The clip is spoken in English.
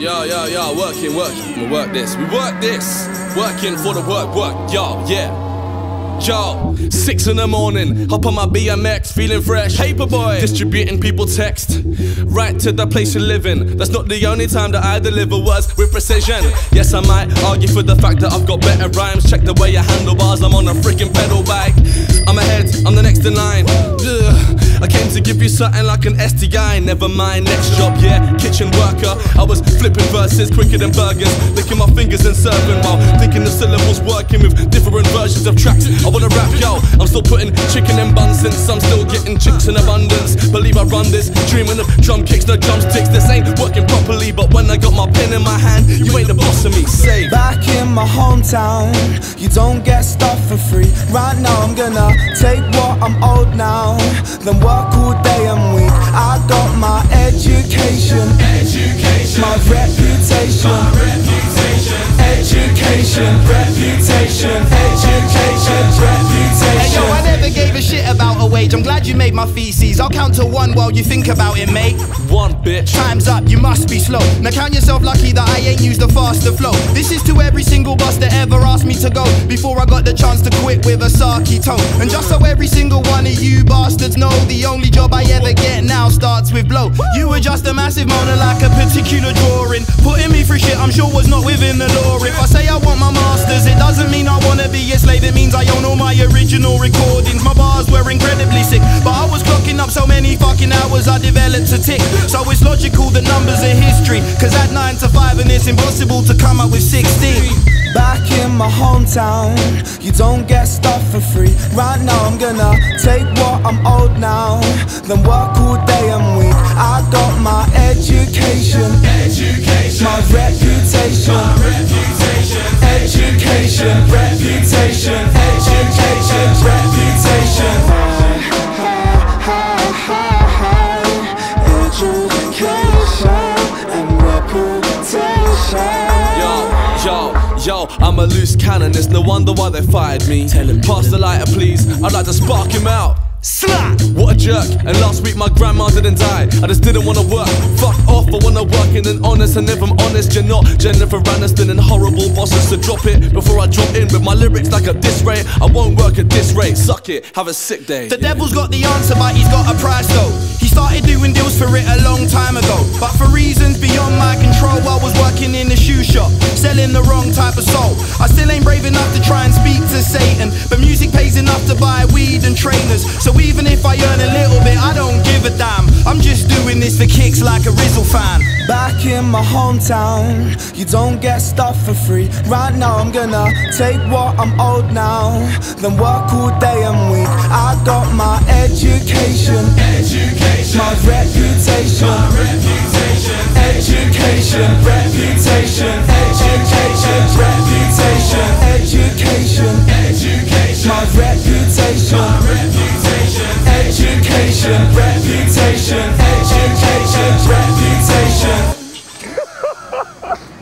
Yo, yo, yo, working, working. We work this. We work this. Working for the work, work. Yo, yeah. Yo, six in the morning, hop on my BMX, feeling fresh. Paperboy, distributing people text right to the place you live in. That's not the only time that I deliver words with precision. Yes, I might argue for the fact that I've got better rhymes. Check the way I handle bars, I'm on a freaking pedal bike. I'm ahead, I'm the next in line. Ugh. To give you something like an STI. Never mind, next job, yeah, kitchen worker. I was flipping verses quicker than burgers, licking my fingers and serving while thinking the syllables, working with different versions of tracks. I wanna rap, yo. I'm still putting chicken in buns since I'm still getting chicks in abundance. Believe I run this, dreaming of drum kicks, no drumsticks. This ain't working properly, I got my pen in my hand, you ain't the boss of me. Say, Back in my hometown, you don't get stuff for free. Right now, I'm gonna take what I'm owed now, then work all day and week. I got my education, Education, my reputation, reputation, education, reputation, wage. I'm glad you made my feces. I'll count to one while you think about it, mate. one bitch. Time's up, you must be slow. Now count yourself lucky that I ain't used a faster flow. This is to every single bus that ever asked me to go before I got the chance to quit with a Saki tone. And just so every single one of you bastards know, the only job I ever get now starts with blow. You were just a massive moaner like a particular drawing. Putting me through shit I'm sure was not within the law. If I say I want my masters, it doesn't mean I wanna be a slave. It means I own all my original recordings. My bars were incredibly hours I developed a tick. So it's logical that numbers are history. Cause at 9 to 5 and it's impossible to come up with 16. Back in my hometown, you don't get stuff for free. Right now, I'm gonna take what I'm owed now, then work all day and week. I got my education, education, my reputation, reputation, education, reputation, education, Yo, yo, yo, I'm a loose cannon, it's no wonder why they fired me. Tell him, pass the lighter, please. I'd like to spark him out. Slap! What a jerk! And last week my grandma didn't die. I just didn't wanna work. Fuck off, I wanna work in an honest. And if I'm honest, you're not Jennifer Aniston and horrible bosses. So drop it before I drop in with my lyrics like a diss rate. I won't work at this rate. Suck it, have a sick day. The devil's got the answer, but he's got a price though. Started doing deals for it a long time ago. But for reasons beyond my control, I was working in a shoe shop, selling the wrong type of soul. I still ain't brave enough to try and speak to Satan. But music pays enough to buy weed and trainers. This for kicks like a Rizzle fan. Back in my hometown, you don't get stuff for free. Right now, I'm gonna take what I'm owed now, then work all day and week. I got my education, education, my reputation, reputation, education, reputation, Ha ha ha!